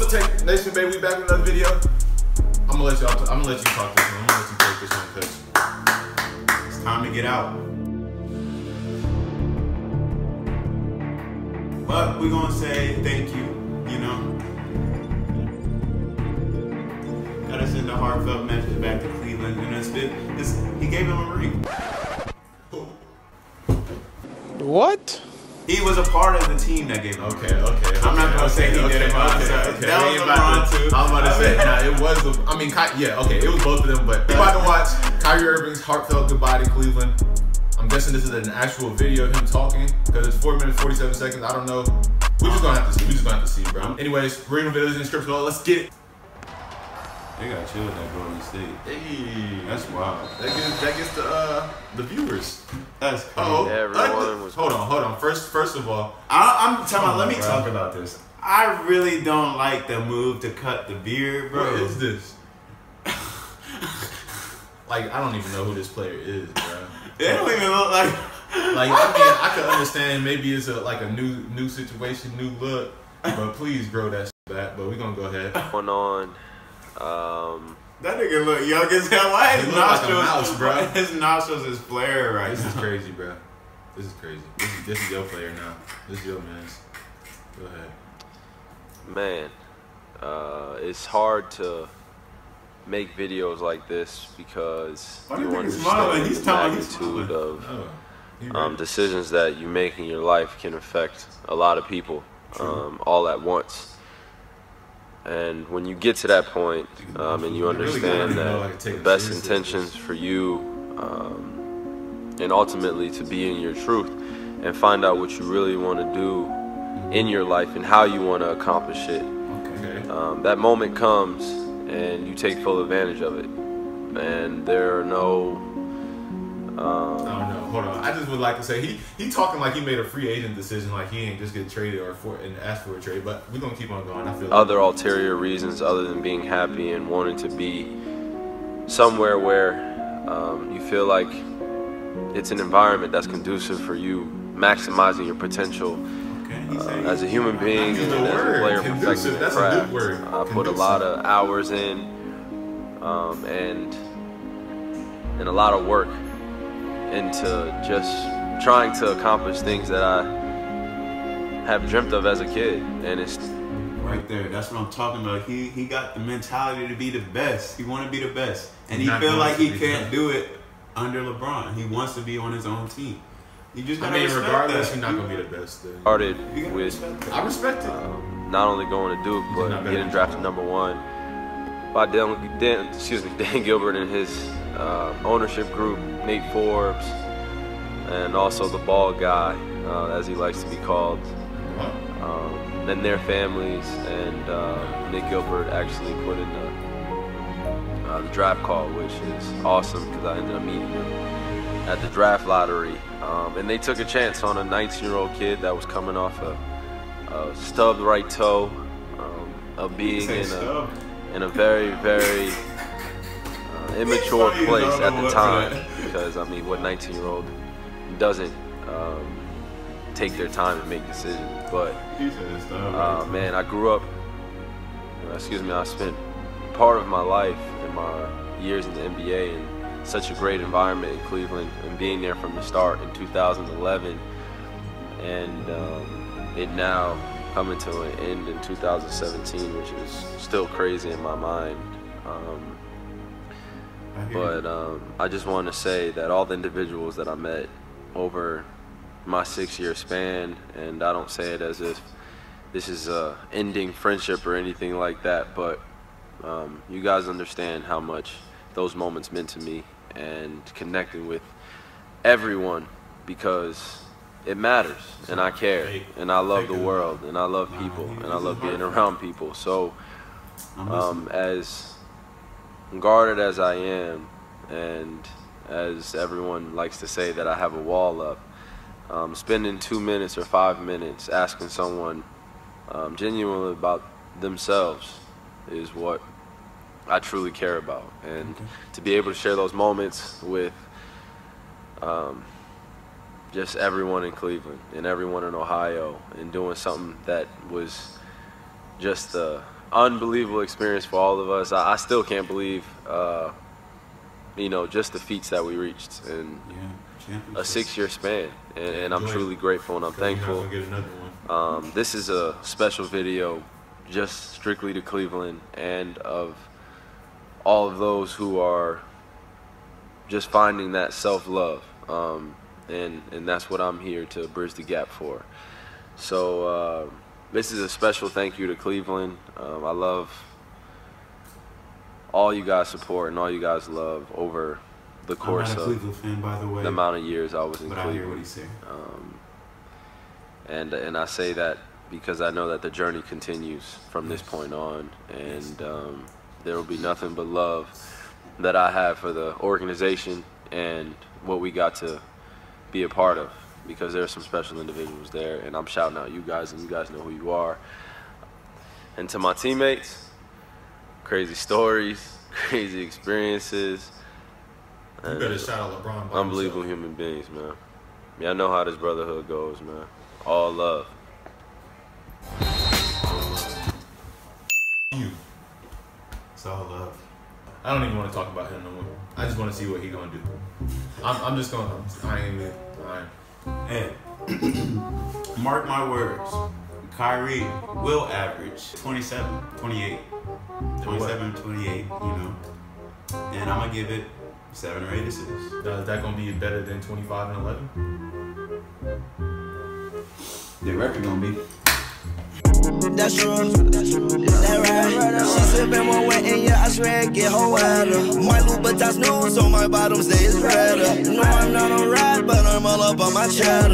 What's the take, Nation Baby? We back with another video. I'm gonna let y'all. I'm gonna let you talk this one. I'm gonna let you take this one because It's time to get out. But we're gonna say thank you, you know. Gotta send a heartfelt message back to Cleveland. And been, it's, he gave him a ring. What? He was a part of the team that gave him ring. okay, okay. I'm not gonna okay, say he okay, did it by okay, himself. okay. That was LeBron to- too. I'm about to say, nah, it was. the- I mean, Ky- yeah, okay, it was both of them. But we about to watch Kyrie Irving's heartfelt goodbye to Cleveland. I'm guessing this is an actual video of him talking because it's four minutes 47 seconds. I don't know. We're just gonna have to see. We just gonna have to see, bro. Anyways, we're gonna videos in the description. below. Let's get it. They got chilled at Golden State. Hey, That's wild. that gets that gets the uh the viewers. That's crazy. Oh, Everyone was- hold on, hold on. First, first of all, I, I'm telling Come let me bro. talk about this. I really don't like the move to cut the beard, bro. what is this? like, I don't even know who this player is, bro. They don't even look like. Like, I mean, I could understand maybe it's a like a new new situation, new look, but please grow that shit back. But we're gonna go ahead. going on. Um, That nigga look young as hell. Why his He look like a nostrils? mouse, bro. His nostrils is flaring right This is crazy, bro. This is crazy. This is this is your player now. This is your man's. Go ahead. man, uh, it's hard to make videos like this because Why you you think he's understand smiling? He's the he's magnitude smiling. of Oh, um, decisions that you make in your life can affect a lot of people um, all at once. And when you get to that point, um, and you You really gotta understand that the best intentions for you, um, and ultimately to be in your truth, and find out what you really want to do in your life and how you want to accomplish it. Um, that moment comes, and you take full advantage of it. And there are no don't know. Hold on. I just would like to say he he talking like he made a free agent decision, like he ain't just get traded or for and asked for a trade. But we're gonna keep on going. I feel like other ulterior reasons other than being happy and wanting to be somewhere where um, you feel like it's an environment that's conducive for you maximizing your potential uh, as a human being and as a player perfecting the That's a good craft. I put a lot of hours in um, and and a lot of work into just trying to accomplish things that I have dreamt of as a kid, and it's right there. That's what I'm talking about. He he got the mentality to be the best. He want to be the best, and he feel like he can't the do it under LeBron. He wants to be on his own team. You just I gotta mean, regardless, that. you're not gonna be the best. Then. started with respect. I respect it. um, not only going to Duke, He's but getting drafted number one by Dan, Dan, excuse me, Dan Gilbert and his uh, ownership group, Nate Forbes, and also the ball guy, uh, as he likes to be called. Um, then their families and uh, Nick Gilbert actually put in the, uh, the draft call, which is awesome because I ended up meeting him at the draft lottery. Um, and they took a chance on a 19 year old kid that was coming off a, a stubbed right toe, um, of being in a. in a very, very uh, immature place at the time. Because, I mean, what 19 year old doesn't um, take their time and make decisions? But He said stuff. uh, man, I grew up. Excuse me. I spent part of my life in my years in the NBA in such a great environment in Cleveland, and being there from the start in 2011, and um, it now coming to an end in 2017, which is still crazy in my mind. Um, but um, I just want to say that all the individuals that I met over my six-year span, and I don't say it as if this is a ending friendship or anything like that, but um, you guys understand how much those moments meant to me and connecting with everyone because it matters and I care and I love the world and I love people and I love being around people. So um, as guarded as I am, and as everyone likes to say that I have a wall up, um, spending two minutes or five minutes asking someone um, genuinely about themselves is what I truly care about, and to be able to share those moments with um, just everyone in Cleveland and everyone in Ohio, and doing something that was just an unbelievable experience for all of us. I, I still can't believe, uh, you know, just the feats that we reached in Yeah, a six-year span, and, and I'm truly grateful and I'm thankful. gonna get another one. Um, this is a special video just strictly to Cleveland and of all of those who are just finding that self-love. Um, and, and that's what I'm here to bridge the gap for. So uh, this is a special thank you to Cleveland. Um, I love all you guys support and all you guys love over the course of fan, by the way. the amount of years I was in but I hear Cleveland. what he's saying. Um, and and I say that because I know that the journey continues from this point on, and um, there will be nothing but love that I have for the organization and what we got to be a part of. Because there are some special individuals there, and I'm shouting out you guys, and you guys know who you are. And to my teammates, crazy stories, crazy experiences. You better shout out LeBron. by unbelievable himself. human beings, man. Yeah, I know how this brotherhood goes, man. All love. You. It's all love. I don't even want to talk about him no more. I just want to see what he gonna do. I'm, I'm just gonna. I ain't even. I ain't. Hey, mark my words. Kyrie will average 27, 28. 27, 28, you know. And I'm going to give it seven or eight assists. Is that gonna be better than 25 and 11? The record going to be. That's true. That right. She sippin' one wet and yeah, I swear it get her wetter. My Louboutins news on my bottom stays redder. No, I'm not on ride, but I'm all up on my cheddar.